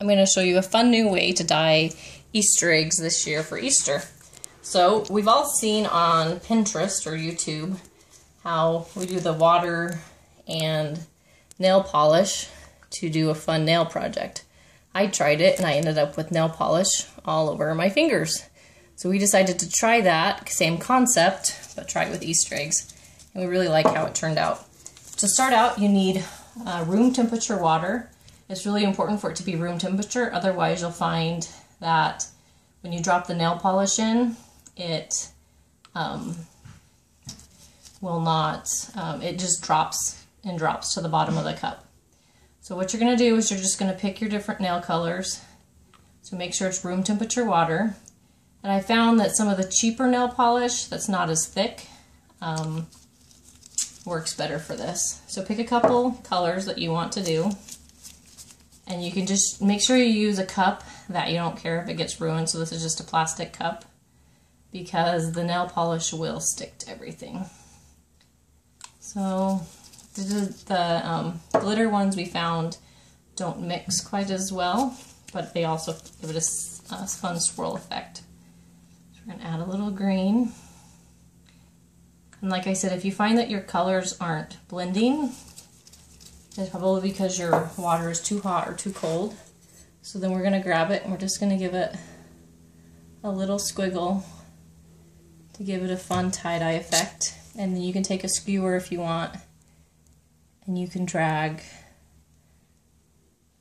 I'm going to show you a fun new way to dye Easter eggs this year for Easter. So we've all seen on Pinterest or YouTube how we do the water and nail polish to do a fun nail project. I tried it and I ended up with nail polish all over my fingers. So we decided to try that, same concept, but try it with Easter eggs. And we really like how it turned out. To start out, you need uh, room temperature water. It's really important for it to be room temperature, otherwise you'll find that when you drop the nail polish in, it um, will not, um, it just drops and drops to the bottom of the cup. So what you're going to do is you're just going to pick your different nail colors. So make sure it's room temperature water. And I found that some of the cheaper nail polish that's not as thick um, works better for this. So pick a couple colors that you want to do. And you can just make sure you use a cup that you don't care if it gets ruined. So this is just a plastic cup because the nail polish will stick to everything. So the, um, glitter ones we found don't mix quite as well, but they also give it a, a fun swirl effect. So we're going to add a little green. And like I said, if you find that your colors aren't blending, it's probably because your water is too hot or too cold. So then we're going to grab it and we're just going to give it a little squiggle to give it a fun tie-dye effect. And then you can take a skewer if you want and you can drag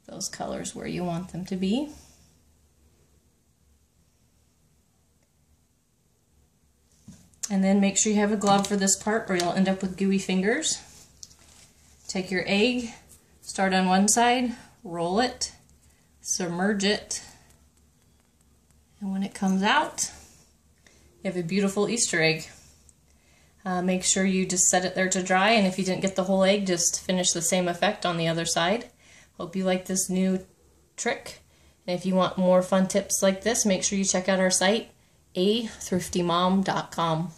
those colors where you want them to be. And then make sure you have a glove for this part or you'll end up with gooey fingers. Take your egg, start on one side, roll it, submerge it, and when it comes out, you have a beautiful Easter egg. Uh, make sure you just set it there to dry, and if you didn't get the whole egg, just finish the same effect on the other side. Hope you like this new trick. And if you want more fun tips like this, make sure you check out our site, athriftymom.com.